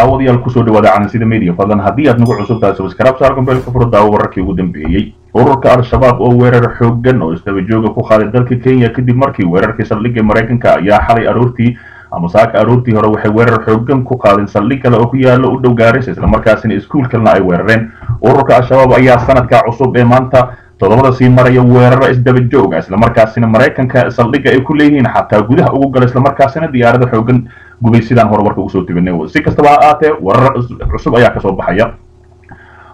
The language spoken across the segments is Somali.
daawadayaal ku soo dhawaada calansida media. Fadlan haddii aad nagu cusub tahay subscribe saar gombeelka furo daawo wararkii ugu dambeeyey ururka al-shabaab oo weerar xoogan oo isdaba jooga ku qaaday dalka kenya kadib markii weerarkii saldhigga maraykanka ayaa xalay aroortii ama saaka aroortii hore waxay weerar xoogan ku qaadeen saldhig kale oo ku yaalla u dhow gaaraysa islamarkaasina iskuul kalena ay weerareen. Ururka al-shabaab ayaa sanadka cusub ee maanta toddobada sii maraya weeraro isdaba jooga islamarkaasina maraykanka saldhigga ay ku leeyihiin xataa gudaha ugu gala islamarkaasina diyaarada xoogan gubay sidaan hore warka ugu soo tibinay si kastaba ha ahaatee weerar cusub ayaa ka soo baxaya.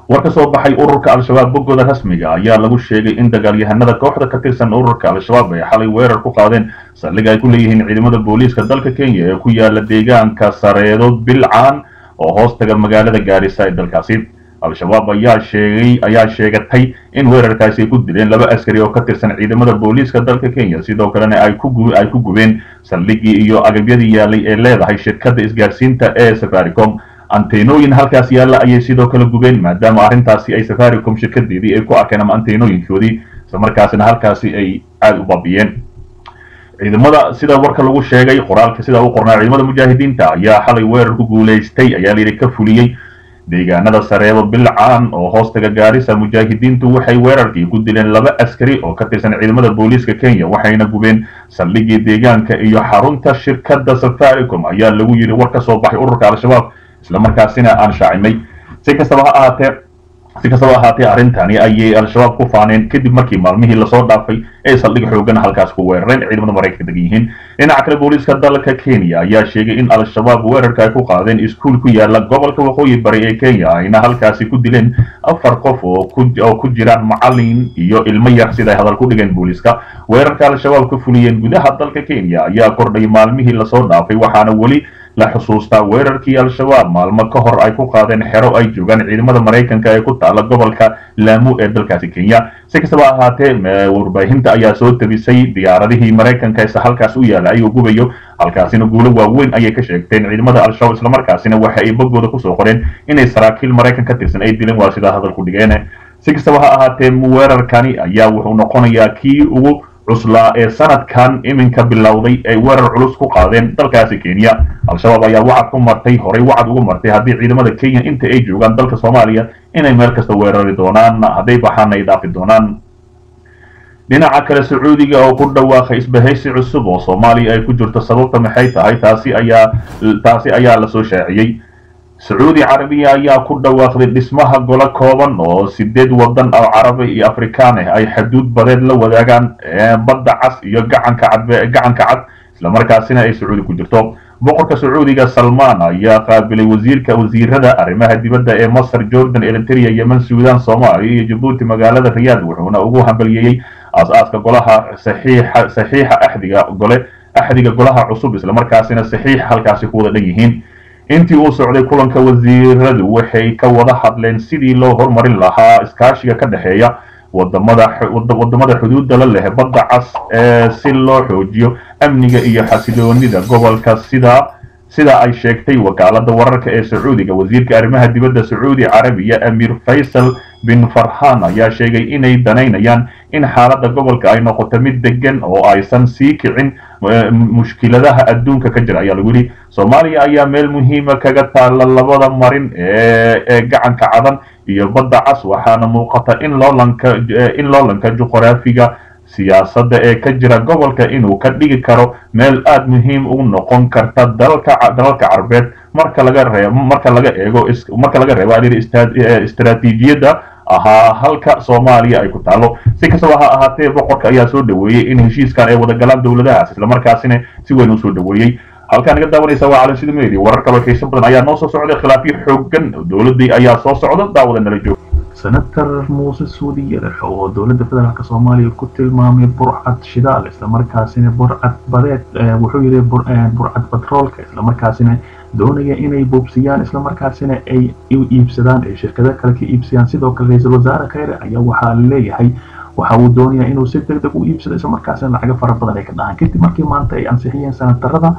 War ka soo baxay ururka al-shabaab boggooda rasmiga ayaa lagu sheegay in dagaalyahanada kooxda ka tirsan ururka al-shabaab ay xalay weerar ku qaadeen. Saldhig ay ku leeyihiin ciidamada booliiska dalka kenya ee ku yaalla deegaanka sareedo bilcaan oo hoos taga magaalada gaarisa ee dalkaasi al-shabaab ayaa sheegay ayaa sheegatay in weerarkaasi ay ku dileen laba askari oo ka tirsan ciidamada booliiska dalka kenya. Sidoo kalena ay ku ay ku gubeen saldhiggii iyo agabyadii yaalay ee leedahay shirkadda isgaarsiinta ee safaricom. Anteenooyin halkaas yaalla ayay sidoo kale gubeen maadaama arrintaasi ay safaricom shirkadeedii ay ku arkeen ama anteenooyinkoodii islamarkaasina halkaasi ay aada u baabiyeen ciidamada sida warka lagu sheegay qoraalka sida u qornaa ciidamada mujaahidiinta ayaa xalay weerar ku guulaystay ayaa layidhi ka fuliyey deegaanada sareebo bilcaan oo hoostaga gaarisa mujaahidiintu waxay weerarkii ku dileen laba askari oo ka tirsan ciidamada booliiska kenya waxayna gubeen saldhiggii deegaanka iyo xarunta shirkadda safaricom ayaa lagu yidhi war ka soo baxay ururka al-shabaab islamarkaasina aan shaacinay si kastaba ha ahaatee si kastaba ahaatee arrintani ayay al-shabaab ku faaneen kadib markii maalmihii la soo dhaafay ay saldhig xoogan halkaas ku weerareen ciidamada maraykanka degan yihiin. Dhinaca kale booliiska dalka kenya ayaa sheegay in al-shabaab weerarka ay ku qaadeen iskuul ku yaalla gobolka waqooyi bari ee kenya ayna halkaasi ku dileen afar qof oo ku jiraan macalin iyo ilmo yar sida ay hadal ku dhigeen booliiska. Weerarka al-shabaab ka fuliyeen gudaha dalka kenya ayaa kordhay maalmihii la soo dhaafay waxaana weli la xusuustaa weerarkii al-shabaab maalmo ka hor ay ku qaadeen xero ay joogaan ciidamada maraykanka ee ku taala gobolka laamu ee dalkaasi kenya. Si kastaba ahaatee warbaahinta ayaa soo tabisay diyaaradihii maraykanka ise halkaas u yaalla ayuu gubayo. Halkaasina guulo waaweyn ayay ka sheegteen ciidamada al-shabaab islamarkaasina waxa ay boggooda ku soo qoreen inay saraakiil maraykan ka tirsan ay dileen. Waa sidaa hadalku dhigeen si kastaba ha ahaatee weerarkani ayaa wuxuu noqonayaa kii ugu cuslaa ee sanadkan iminka bilowday ay weerar culus ku qaadeen dalkaasi kenya. Al-shabaab ayaa wacad ku martay horay wacad ugu martay haddii ciidamada kenya inta ay joogaan dalka soomaaliya inay meel kasta weerari doonaan hadday baxaana ay dhaafi doonaan. Dhinaca kale sacuudiga oo ku dhawaaqay isbahaysi cusub oo soomaaliya ay ku jirto sababta maxay tahay taasi ayaa taasi ayaa la soo shaaciyey sacuudi carabiya ayaa ku dhawaaqday dhismaha golo kooban oo sideed wadan oo carabi iyo afrikaan ah ay xaduud badeed la wadaagaan badda cas iyo gacanka cad gacanka cad islamarkaasina ay sacuudi ku jirto. Boqorka sacuudiga salmaan ayaa qaabilay wasiirka wasiirada arrimaha dibadda ee masar jordan eritrea yemen suudan soomaaliya iyo jabuuti magaalada riyaad wuxuuna ugu hambalyeeyey aas-aaska golaha saxiixa saxiixa axdiga gole axdiga golaha cusub islamarkaasina saxiix halkaasi ku wada dhan yihiin intii uu socday kulanka wasiiradu waxay ka wada hadleen sidii loo horumarin lahaa iskaashiga ka dhexeeya waddamada xuduudda la leh badda cas ee si loo xoojiyo amniga iyo xasiloonida gobolka. Sida sida ay sheegtay wakaalada wararka ee sacuudiga wasiirka arrimaha dibadda sacuudi carabiya amiir faysal bin farhan ayaa sheegay inay danaynayaan in xaaladda gobolka ay noqoto mid degan oo aysan sii kicin mushkiladaha adduunka ka jira ayaa lagu yidhi soomaaliya ayaa meel muhiima kaga taalla labada marin ee gacanka cadan iyo badda cas waxaana muuqata in loolanka juqraafiga siyaasadda ee ka jira gobolka inuu ka dhigi karo meel aada muhiim u noqon karta dalalka carbeed marka laga reebo marka ahaa halka soomaaliya ay ku taalo. Si kastaba ha ahaatee boqorka ayaa soo dhaweeyey in heshiiskan ay wada galaan dowladahaas islamarkaasina si weyn u soo dhaweeyey. Halkaan naga daawanaysa waa calansida media. Warar kaloo xiiso badan ayaa noo soo socday khilaafyo xoogan dowladii ayaa soo socda daawada nala jooga senator muuse suudi yarax oo dowladda federaalk soomaaliya ku tilmaamay burcad shidaal islamarkaasina burcad badeed wuxuu yidhi burcad batroolka islamarkaasina doonaya inay buubsiyaan islamarkaasina ay iibsadaan ay shirkado kale ka iibsadaan sidoo kale ra'iisul wasaare kheyre ayaa waxaa leeyahay waxa uu doonayaa inuu si deg deg u iibsado islamarkaasina lacago fara badan ay ka dhahaan. Kadib markii maanta ay ansixiyeen senatarada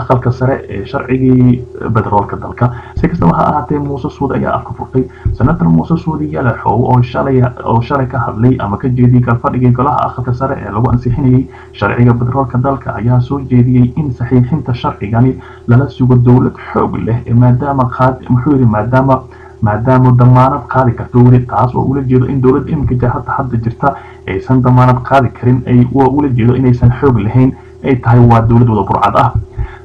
aqalka sare ee sharcigii bedroolka dalka. Si kastaba ha ahaatee muuse suudi ayaa afka furtay. Senator muuse suudi yalaxow oo shalay ka hadlay ama ka jeediyey galfadhigii golaha aqalka sare ee lagu ansixinayay sharciga bedroolka dalka. Ayaa soo jeediyey in saxiixinta sharcigani lala sugo dowlad xoog leh maadaama muxuu yidhi maadaama maadaama damaanad qaadi karto weli. Taas oo ula jeedo in dowladda iminka jahada hadda jirta aysan damaanad qaadi karin ula jeedo inaysan xoog lahayn ay tahay waa dowlad wada burcad ah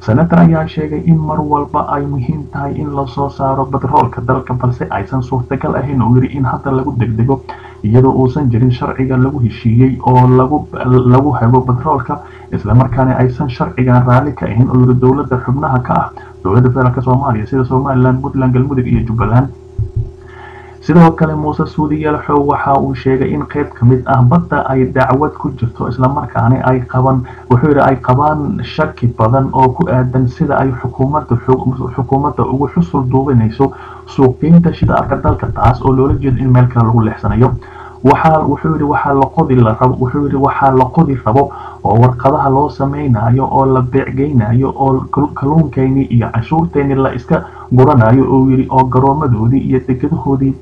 senator ayaa sheegay in mar walba ay muhiim tahay in la soo saaro bedroolka dalka balse aysan suurtagal ahayn oo yidhi in hadda lagu degdego iyadoo uusan jirin sharciga lagu heshiiyey oo lagu hago bedroolka islamarkaana aysan sharcigan raalli ka ahayn oo yidhi dowladda xubnaha ka ah dowladda federaalk soomaaliya sida somaliland puntland galmudug iyo jubbaland sidoo kale muuse suudi yalxow waxa uu sheegay in qayb ka mid ah badda ay dacwad ku jirto islamarkaana ay qaban wuxuu yidhi ay qabaan shaki badan oo ku aadan sida ay xukuumadda ugu xusul duubinayso suuqgeynta shidaalka dalka taas oo loola jeedo in meel kale lagu leexsanayo. Wuxuu yidhi waxaa la qodi rabo oo warqadaha loo samaynayo oo la beecgeynayo oo kalluunkeeni iyo canshuurteeni la iska guranayo oo yidhi oo garoomadoodii iyo degadahoodii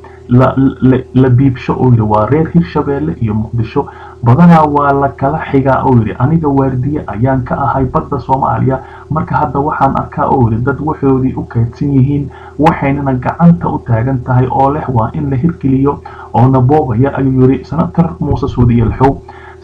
la biibsho oo yidhi waa reer hirshabeelle iyo muqdisho. Badanaa waa la kala xigaa oo yidhi aniga waardiye ayaan ka ahay badda soomaaliya. Marka hadda waxaan arkaa oo yidhi dad waxoodii u kaydsan yihiin waxaynana gacanta u taagan tahay oo leh waa in la hirgeliyo oo naboobaya ayuu yidhi senator muuse suudiye lxow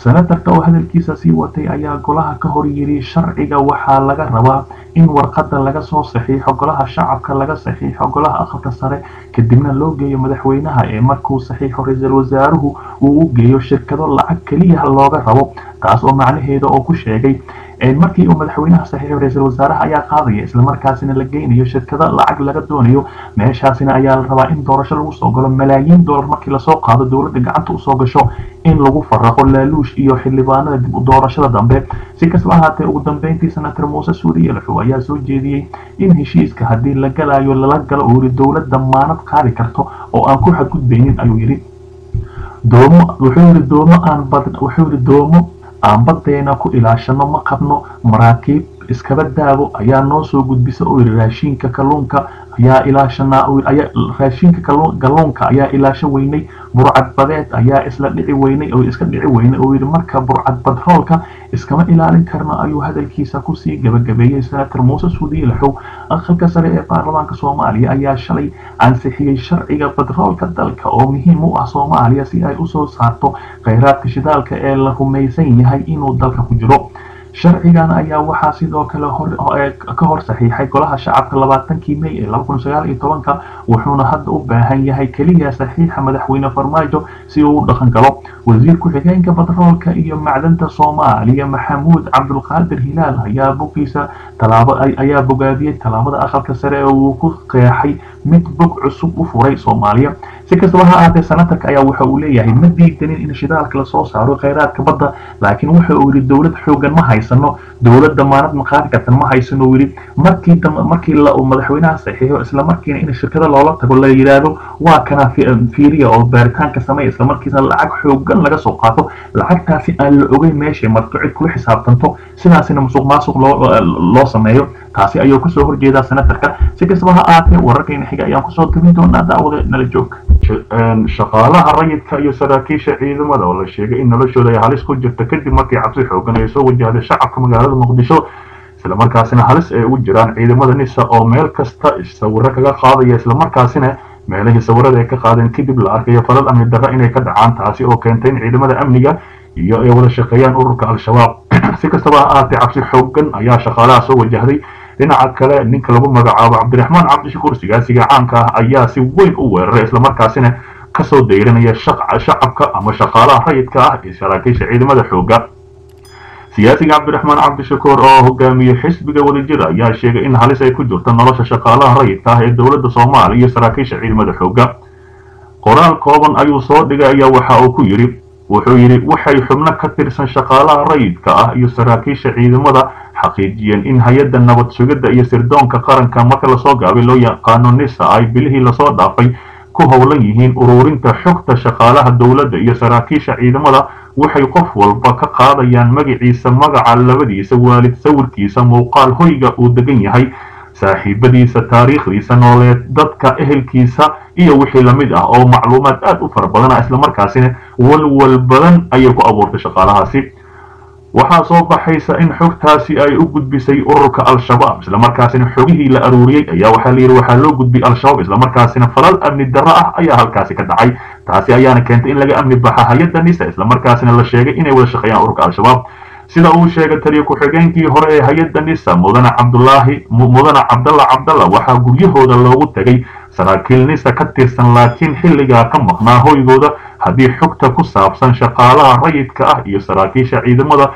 senatarka oo hadalkiisa sii watay ayaa golaha ka hor yidhi sharciga waxaa laga rabaa in warqadda laga soo saxiixo golaha shacabka laga saxiixo golaha aqalka sare kadibna loo geeyo madaxweynaha ee markuu saxiixo ra'iisul wasaaruhu uu u geeyo shirkado lacag keliya looga rabo taas oo macnaheeda oo ku sheegay markii uu madaxweynaha saxiixo ra'iisul wasaaraha ayaa qaadaya islamarkaasina la geynayo shirkado lacag laga doonayo. Meeshaasina ayaa la rabaa in doorasho lagu soo galo malaayiin dollar markii la soo qaado dowladda gacanta u soo gasho in lagu faraqo laaluush iyo xildhibaanada dib u doorashada dambe. Si kastaba ahaatee ugu dambeyntii senator muuse suudi yalaxow ayaa soo jeediyey in heshiiska haddii la galayo lala galo uu yidhi dowlad damaanad qaadi karto oo aan ku xadgudbaynin ayuu yidhi doomo wuxuu yidhi doomo aan bad wuxuu yidhi doomo aan badeena ku ilaashano ma qabno maraakiib iskaba daago ayaa noo soo gudbisa oo yidhi raashinka kalluunka ayaa ilaashanaa raashinka kalluunka ayaa ilaasho weynay burcad badeed ayaa isla dhici weynay oo iska dhici weynay oo yidhi. Marka burcad badroolka iskama ilaalin karno ayuu hadalkiisa ku sii gabagabeeyey. Senator muuse suudiye laxow aqalka sare ee baarlamaanka soomaaliya ayaa shalay ansixiyey sharciga badroolka dalka oo muhiim u ah soomaaliya si ay u soo saarto kheyraadka shidaalka ee la rumaysan yahay inuu dalka ku jiro sharcigan ayaa waxaa sidoo kale ka hor saxiixay golaha shacabka labaatankii may ee tobanka wuxuuna hadda u baahan yahay keliya saxiixa madaxweyne farmaajo si uu u dhaqan galo. Wasiir ku-xigeenka batroolka iyo macdanta soomaaliya maxamuud cabdulqaadir hilaal ayaa bogiisa ayaa bogaadiyey tallaabada aqalka sare ee uu ku qeexay mid bog cusub u furay soomaaliya si kastaba ha ahaatee senatarka ayaa waxa uu leeyahay ma diidanin in shidaalka la soo saaro kheyraadka badda laakiin waxa uu yidhi dowlad xoogan ma haysano dowlad damaanad ma qaadi kartan ma haysano yidhi. Markii markii la madaxweynaha saxiixo isla markiina in shirkada loola tago la yidhaahdo waa kana fiiriya oo baaritaanka sameeya isla markiisna lacag xoogan laga soo qaato lacagtaasi aan la ogeyn meeshay marto cid kula xisaabtanto sidaasina musuq maasuq loo sameeyo taasi ayuu ka soo horjeedaa senatarka si kastaba ha ahaatee wararkayna xiga ayaan ku soo gabin doonaa daawada nala joog. Shaqaalaha rayidka iyo saraakiisha ciidamada oo la sheegay in noloshooda ay halis ku jirta kadib markii cabsi xoogan ay soo wajahday shacabka magaalada muqdisho islamarkaasina halis ay ugu jiraan ciidamada nisa oo meel kasta sawiro kaga qaadaya islamarkaasina meelihii sawirada ay ka qaadeen kadib la arkayo falal amni darra inay ka dhacaan taasi oo keentay in ciidamada amniga iyo ay wada shaqeeyaan ururka al-shabaab. Si kastaba ha ahaatee cabsi xoogan ayaa shaqaalaha soo wajahday dhinaca kale ninka lagu magacaabo cabdiraxmaan cabdishakuur sigaasiga caanka ah ayaa si weyn u weeraray islamarkaasina ka soo dayranaya shacabka ama shaqaalaha rayidka ah ee saraakiisha ciidamada xooga siyaasiga cabdiraxmaan cabdishakuur oo hogaamiye xisbiga wadajir ayaa sheegay in halis ay ku jirto nolosha shaqaalaha rayidka ah ee dowladda soomaaliya iyo saraakiisha ciidamada xooga qoraal kooban ayuu soo dhigay ayaa waxa uu ku yidhi wuxuu yidhi waxay xubno ka tirsan shaqaalaha rayidka ah iyo saraakiisha ciidamada xaqiijiyeen in hay'adda nabad sugidda iyo sirdoonka qaranka marka la soo gaabay loo yaqaano nisa ay bilihii la soo dhaafay ku howlan yihiin ururinta xogta shaqaalaha dowladda iyo saraakiisha ciidamada waxay qof walba ka qaadayaan magaciisa magaca labadiisa waalid sawirkiisa muuqaal hoyga uu degan yahay saaxiibadiisa taariikhdiisa nooleed dadka ehelkiisa iyo wixii la mid ah oo macluumaad aad u fara badana islamarkaasina walwal badan ayay ku abuurtay shaqaalahaasi. Waxaa soo baxaysa in xogtaasi ay u gudbisay ururka al-shabaab islamarkaasina xogihii la aruuriyey ayaa waxaa layidhi waxaa loo gudbiyey al-shabaab islamarkaasina falal amni darro ah ayaa halkaasi ka dhacay. Taasi ayaana keentay in laga amni baxa hay'adda nisa islamarkaasina la sheegay inay wada shaqeeyaan ururka al-shabaab sida uu sheegay taliya ku-xigeenkii hore ee hay'adda nisa mudane cabdulaahi mudane cabdalla cabdalla waxaa guryahooda loogu tegay saraakiil nisa ka tirsan laakiin xilligaa ka maqnaa hoygooda haddii xogta ku saabsan shaqaalaha rayidka ah iyo saraakiisha ciidamada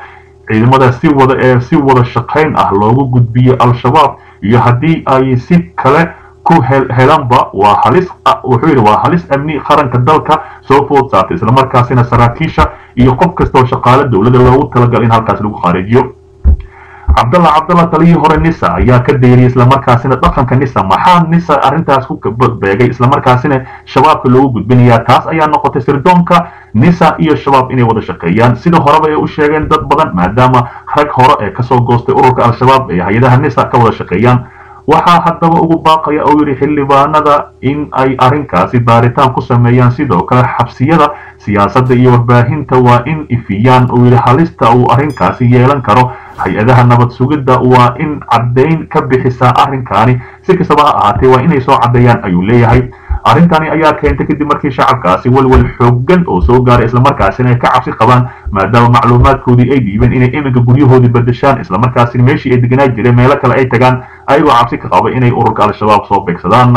ciidamada si wada ee si wada shaqayn ah loogu gudbiyo al-shabaab iyo haddii ay si kale ku helanba waa halis wuxuu yidhi waa halis amni qaranka dalka soo food saartay islamarkaasina saraakiisha iyo qof kasta oo shaqaale dowladda loogu talagalay in halkaas lagu khaareejiyo cabdalla cabdalla taliyii hore nisa ayaa ka deeriyay islamarkaasina dhaqanka nisa maxaa nisa arrintaas ku beegay? Islamarkaasina shabaabka loogu gudbinayaa taas ayaa noqotay sirdoonka nisa iyo shabaab inay wada shaqeeyaan. Sida horeba ay u sheegeen dad badan maadaama rag hore ee ka soo goostay ururka al-shabaab ee hay'adaha nisa ka wada shaqeeyaan waxaa haddaba ugu baaqaya oo yidhi xildhibaanada in ay arrinkaasi baaritaan ku sameeyaan sidoo kale xabsiyada siyaasadda iyo warbaahinta waa in ifiyaan uu yidhi. Halista uu arrinkaasi yeelan karo hay'adaha nabad sugidda waa in caddayn ka bixisaa arrinkaani. Si kastaba ha ahaatee waa inay soo caddeeyaan ayuu leeyahay arrintani ayaa keentay kadib markii shacabkaasi walwal xooggan oo soo gaaray islamarkaasina ay ka cabsi qabaan maadaama macluumaadkoodii ay dhiibeen inay iminka guryahoodii bedeshaan islamarkaasina meeshii ay deganaa jireen meelo kale ay tagaan ayagoo cabsi ka qaba inay ururka al-shabaab soo beegsadaan